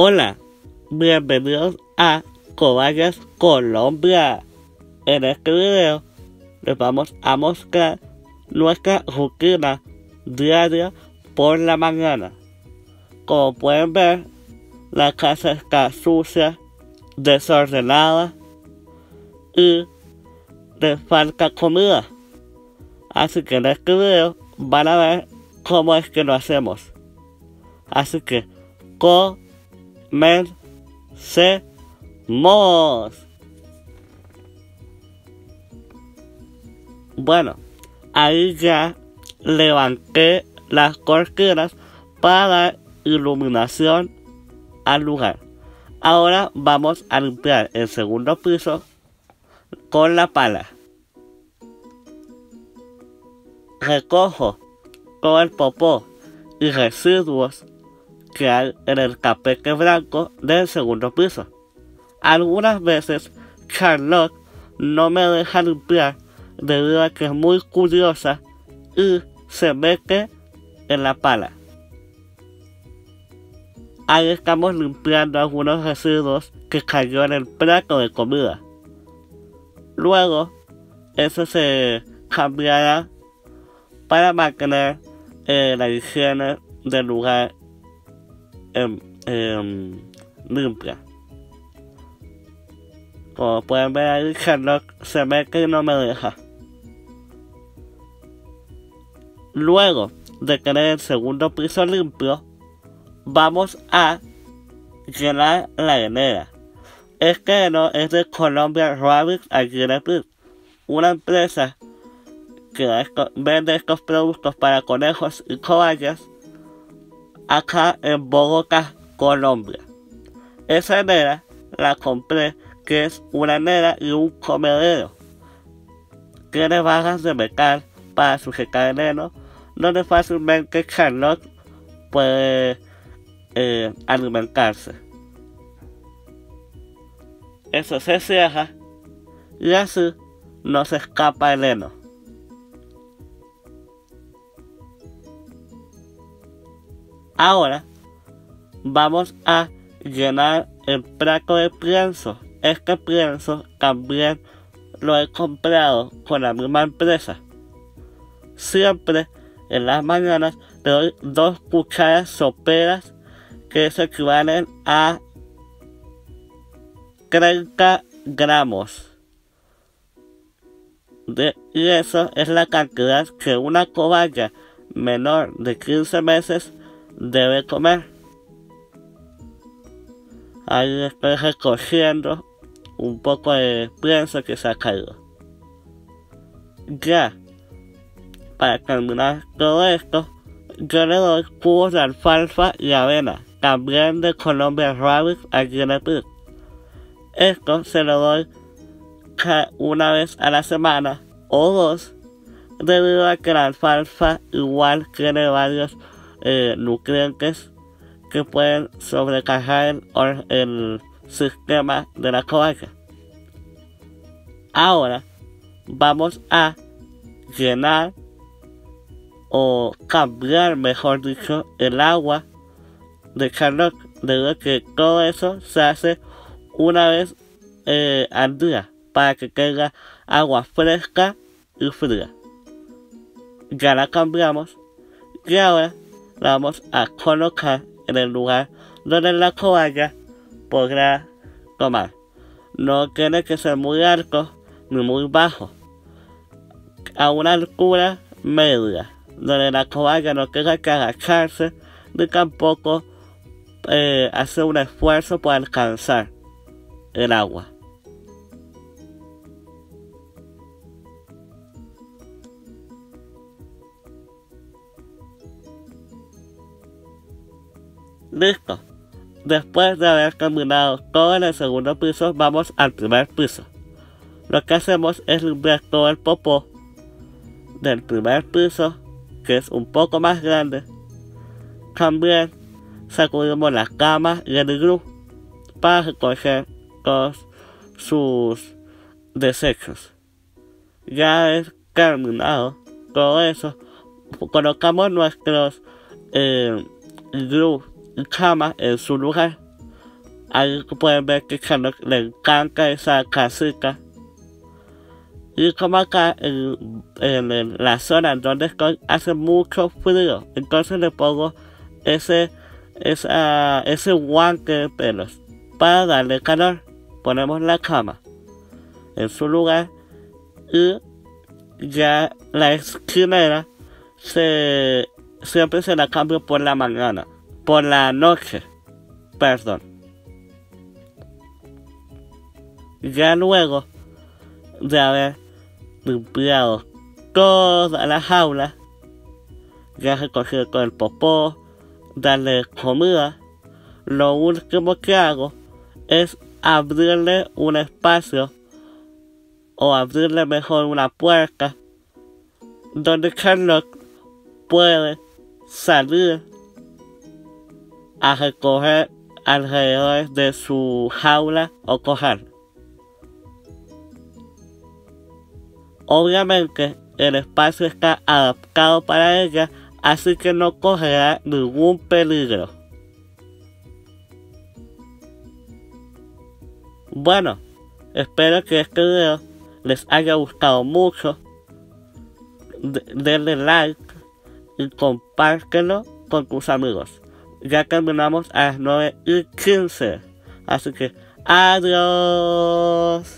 Hola, bienvenidos a Cobayas Colombia. En este video les vamos a mostrar nuestra rutina diaria por la mañana. Como pueden ver, la casa está sucia, desordenada y les falta comida. Así que en este video van a ver cómo es que lo hacemos. Así que comencemos. Bueno, ahí ya levanté las cortinas para iluminación al lugar. Ahora vamos a limpiar el segundo piso con la pala. Recojo todo el popó y residuos que hay en el tapete blanco del segundo piso. Algunas veces Charlotte no me deja limpiar debido a que es muy curiosa y se mete en la pala. Ahí estamos limpiando algunos residuos que cayó en el plato de comida. Luego, eso se cambiará para mantener eh, la higiene del lugar em, em, limpia. Como pueden ver ahí, Sherlock se mete y no me deja. Luego de tener el segundo piso limpio, vamos a llenar la arenera. Este no es de Colombia Rabbit Agri una empresa que vende estos productos para conejos y cobayas acá en Bogotá, Colombia. Esa arenera la compré, que es una arenera y un comedero. Tiene barras de metal para sujetar el heno, donde fácilmente Charlotte puede eh, alimentarse. Eso se cierra y así no se escapa el heno. Ahora vamos a llenar el plato de pienso. Este pienso también lo he comprado con la misma empresa. Siempre en las mañanas le doy dos cucharas soperas que se equivalen a 30 gramos. De, y eso es la cantidad que una cobaya menor de 15 meses debe comer. Ahí estoy recogiendo un poco de pienso que se ha caído. Ya, para terminar todo esto, yo le doy cubos de alfalfa y avena también de Colombia Rabbit aquí en Esto se lo doy una vez a la semana o dos, debido a que la alfalfa igual tiene varios eh, nutrientes que pueden sobrecargar el, sistema de la cobaya. Ahora vamos a llenar o cambiar, mejor dicho, el agua de Charlotte, debido que todo eso se hace una vez eh, al día para que tenga agua fresca y fría. Ya la cambiamos y ahora la vamos a colocar en el lugar donde la cobaya podrá tomar. No tiene que ser muy alto ni muy bajo. A una altura media, donde la cobaya no tenga que agacharse ni tampoco eh, hacer un esfuerzo para alcanzar el agua. Listo. Después de haber caminado todo en el segundo piso, vamos al primer piso. Lo que hacemos es limpiar todo el popó del primer piso, que es un poco más grande. También sacudimos las camas y el iglú para recoger todos sus desechos. Ya es terminado todo eso, colocamos nuestros eh, cama en su lugar. ahí pueden ver que le encanta esa casica. Y como acá en, en, la zona donde estoy hace mucho frío, entonces le pongo ese, esa, ese guante de pelos para darle calor. Ponemos la cama en su lugar y ya la esquinera se siempre se la cambio por la mañana, por la noche, perdón. Ya luego de haber limpiado toda la jaula, ya recogido todo el popó, darle comida, lo último que hago es abrirle un espacio o abrirle mejor una puerta donde Carlos puede salir a recoger alrededor de su jaula o corral. Obviamente el espacio está adaptado para ella, así que no correrá ningún peligro. Bueno, espero que este video les haya gustado mucho. denle like y compártelo con tus amigos. Ya terminamos a las 9 y 15. Así que adiós.